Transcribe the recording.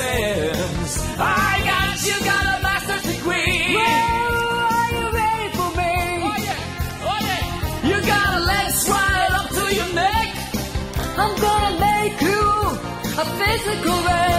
nonsense. I got you got a master's degree. Well, are you ready for me? Oh yeah, oh yeah. You got a legs right up to your neck. I'm gonna make you a physical man.